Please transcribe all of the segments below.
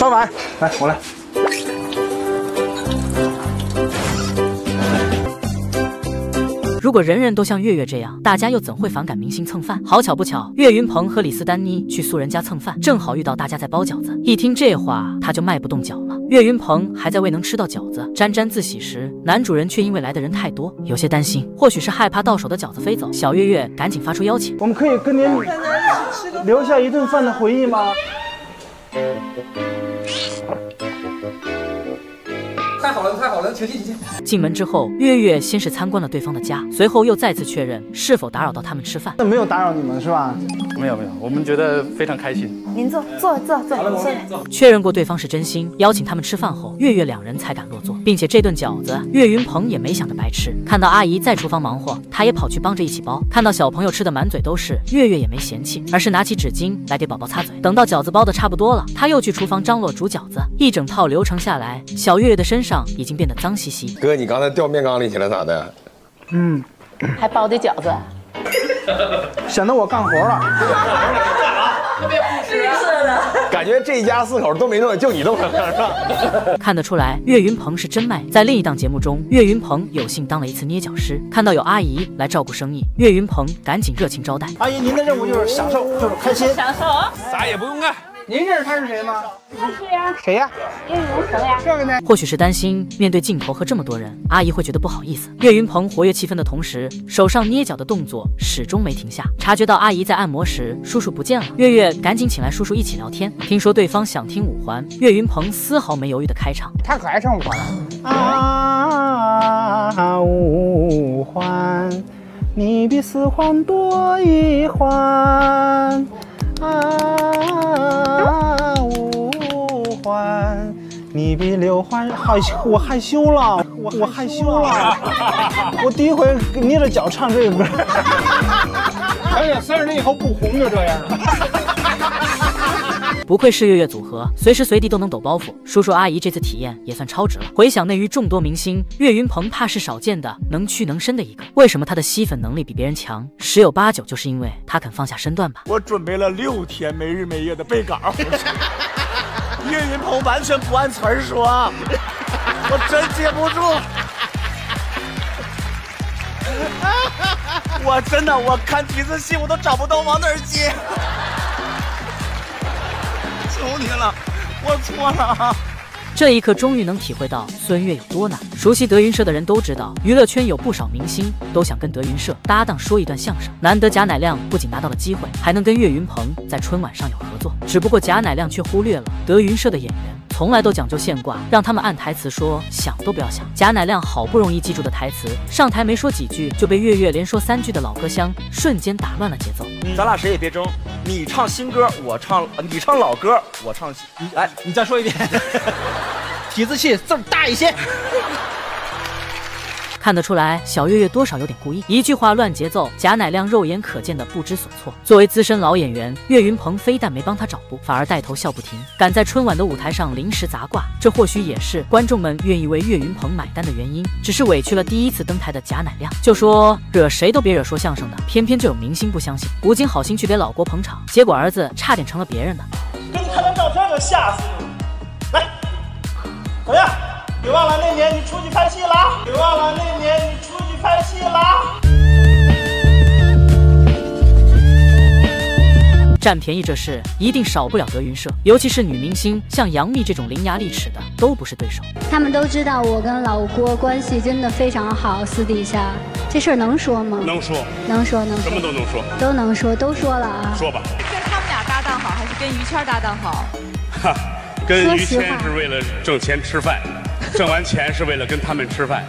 刷碗，来，我来。如果人人都像月月这样，大家又怎会反感明星蹭饭？好巧不巧，岳云鹏和李斯丹妮去素人家蹭饭，正好遇到大家在包饺子。一听这话，他就迈不动脚了。岳云鹏还在未能吃到饺子沾沾自喜时，男主人却因为来的人太多，有些担心，或许是害怕到手的饺子飞走。小月月赶紧发出邀请：“我们可以跟您留下一顿饭的回忆吗？”好了，太好了，请进，请进。进门之后，月月先是参观了对方的家，随后又再次确认是否打扰到他们吃饭。那没有打扰你们是吧？没有没有，我们觉得非常开心。您坐坐坐坐，坐。确认过对方是真心邀请他们吃饭后，月月两人才敢落座，并且这顿饺子，岳云鹏也没想着白吃。看到阿姨在厨房忙活，他也跑去帮着一起包。看到小朋友吃的满嘴都是，月月也没嫌弃，而是拿起纸巾来给宝宝擦嘴。等到饺子包的差不多了，他又去厨房张罗煮饺子。一整套流程下来，小月月的身上已经变得脏兮兮。哥，你刚才掉面缸里去了咋的？嗯，还包的饺子，显得我干活了。特别朴实的，感觉这一家四口都没动，就你动了，是吧？看得出来，岳云鹏是真卖。在另一档节目中，岳云鹏有幸当了一次捏脚师，看到有阿姨来照顾生意，岳云鹏赶紧热情招待。阿姨，您的任务就是享受，就是开心，享受，啥也不用干。您认识他是谁吗？认识呀。谁呀？岳云鹏呀。这个呢？或许是担心面对镜头和这么多人，阿姨会觉得不好意思。岳云鹏活跃气氛的同时，手上捏脚的动作始终没停下。察觉到阿姨在按摩时，叔叔不见了，月月赶紧请来叔叔一起聊天。听说对方想听五环，岳云鹏丝毫没犹豫的开场。他可爱唱五环了。啊，五环，你比四环多一环。啊，你比刘欢害羞，我害羞了，我我害羞了，我第一回捏着脚唱这个歌。哎呀，三十年以后不红就这样了。不愧是月月组合，随时随地都能抖包袱。叔叔阿姨这次体验也算超值了。回想内娱众多明星，岳云鹏怕是少见的能屈能伸的一个。为什么他的吸粉能力比别人强？十有八九就是因为他肯放下身段吧。我准备了六天没日没夜的背稿，岳云鹏完全不按词儿说，我真接不住。我真的我看提字器我都找不到往哪儿接。求你了，我错了。这一刻终于能体会到孙悦有多难。熟悉德云社的人都知道，娱乐圈有不少明星都想跟德云社搭档说一段相声。难得贾乃亮不仅拿到了机会，还能跟岳云鹏在春晚上有合作。只不过贾乃亮却忽略了德云社的演员。从来都讲究现挂，让他们按台词说，想都不要想。贾乃亮好不容易记住的台词，上台没说几句，就被月月连说三句的老歌香瞬间打乱了节奏。咱俩谁也别争，你唱新歌，我唱；你唱老歌，我唱。来，你再说一遍。提字器字大一些。看得出来，小月月多少有点故意，一句话乱节奏。贾乃亮肉眼可见的不知所措。作为资深老演员，岳云鹏非但没帮他找补，反而带头笑不停，敢在春晚的舞台上临时砸挂。这或许也是观众们愿意为岳云鹏买单的原因。只是委屈了第一次登台的贾乃亮，就说惹谁都别惹说相声的，偏偏就有明星不相信，吴京好心去给老郭捧场，结果儿子差点成了别人的。给你看张照片，都吓死你！来，怎么样？别忘了那年你出去拍戏了，别忘了那年你出去拍戏了。占便宜这事一定少不了德云社，尤其是女明星，像杨幂这种伶牙俐齿的都不是对手。他们都知道我跟老郭关系真的非常好，私底下这事儿能说吗？能说，能说，能说，什么都能说，都能说，都说了啊。说吧，跟他们俩搭档好，还是跟于谦搭档好？哈，跟于谦是为了挣钱吃饭。挣完钱是为了跟他们吃饭。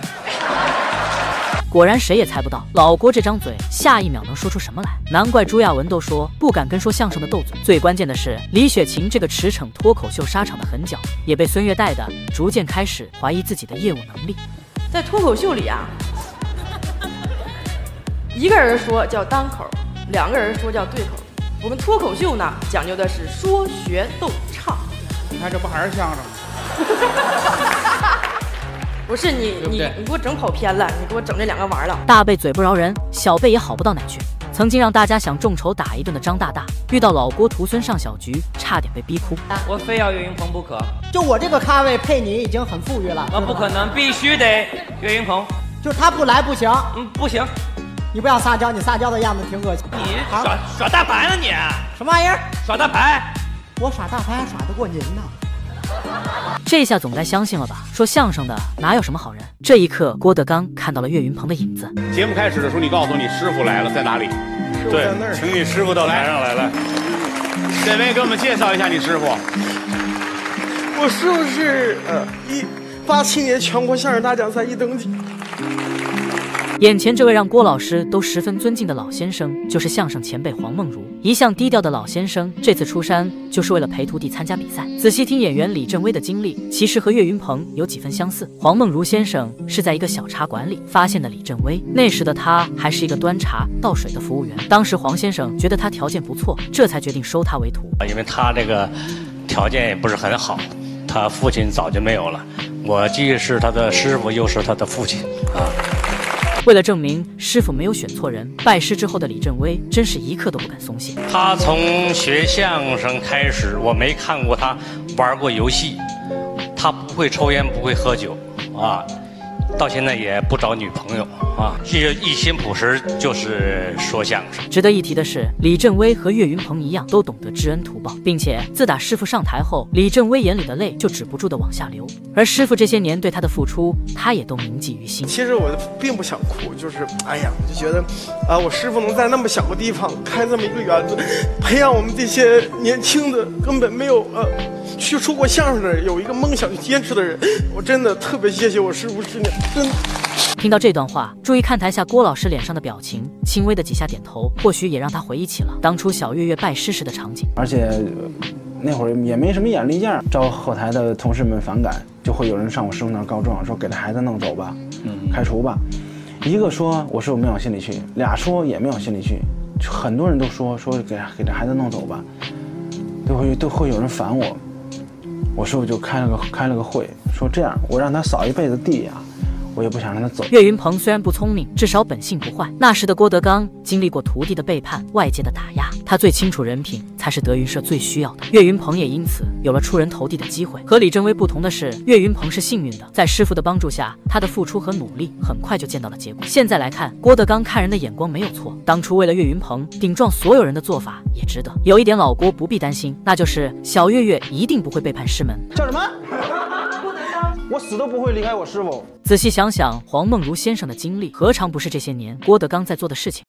果然谁也猜不到，老郭这张嘴下一秒能说出什么来。难怪朱亚文都说不敢跟说相声的斗嘴。最关键的是，李雪琴这个驰骋脱口秀沙场的狠角，也被孙悦带的逐渐开始怀疑自己的业务能力。在脱口秀里啊，一个人说叫单口，两个人说叫对口。我们脱口秀呢，讲究的是说学逗唱。你看这不还是相声吗？不是你，你你给我整跑偏了，你给我整这两个玩了。大贝嘴不饶人，小贝也好不到哪去。曾经让大家想众筹打一顿的张大大，遇到老郭徒孙上小局，差点被逼哭。我非要岳云鹏不可，就我这个咖位配你已经很富裕了。那，不可能，必须得岳云鹏，就他不来不行。嗯，不行。你不要撒娇，你撒娇的样子挺恶心。你耍耍大牌呢你？什么玩意儿？耍大牌？我耍大牌还耍得过您呢？这下总该相信了吧？说相声的哪有什么好人？这一刻，郭德纲看到了岳云鹏的影子。节目开始的时候，你告诉我你师傅来了，在哪里？对，请你师傅到台上来来。这位给我们介绍一下你师傅。我师傅是呃一八七年全国相声大奖赛一等奖。眼前这位让郭老师都十分尊敬的老先生，就是相声前辈黄梦如。一向低调的老先生，这次出山就是为了陪徒弟参加比赛。仔细听演员李振威的经历，其实和岳云鹏有几分相似。黄梦如先生是在一个小茶馆里发现的李振威，那时的他还是一个端茶倒水的服务员。当时黄先生觉得他条件不错，这才决定收他为徒。啊因为他这个条件也不是很好，他父亲早就没有了，我既是他的师傅，又是他的父亲啊。为了证明师傅没有选错人，拜师之后的李振威真是一刻都不敢松懈。他从学相声开始，我没看过他玩过游戏，他不会抽烟，不会喝酒，啊。到现在也不找女朋友啊，一一心朴实就是说相声。值得一提的是，李振威和岳云鹏一样，都懂得知恩图报，并且自打师傅上台后，李振威眼里的泪就止不住的往下流。而师傅这些年对他的付出，他也都铭记于心。其实我并不想哭，就是哎呀，我就觉得啊，我师傅能在那么小个地方开这么一个园子，培养我们这些年轻的根本没有呃。去说过相声的人，有一个梦想去坚持的人，我真的特别谢谢我师傅师娘。真。听到这段话，注意看台下郭老师脸上的表情，轻微的几下点头，或许也让他回忆起了当初小月月拜师时的场景。而且那会儿也没什么眼力劲儿，招后台的同事们反感，就会有人上我师傅那儿告状，说给他孩子弄走吧，嗯开除吧。一个说我师傅没往心里去，俩说也没往心里去，很多人都说说给给这孩子弄走吧，都会都会有人烦我。我师傅就开了个开了个会，说这样，我让他扫一辈子地呀。我也不想让他走。岳云鹏虽然不聪明，至少本性不坏。那时的郭德纲经历过徒弟的背叛、外界的打压，他最清楚人品才是德云社最需要的。岳云鹏也因此有了出人头地的机会。和李振威不同的是，岳云鹏是幸运的，在师傅的帮助下，他的付出和努力很快就见到了结果。现在来看，郭德纲看人的眼光没有错，当初为了岳云鹏顶撞所有人的做法也值得。有一点老郭不必担心，那就是小岳岳一定不会背叛师门。叫什么？我死都不会离开我师傅。仔细想想，黄梦如先生的经历，何尝不是这些年郭德纲在做的事情？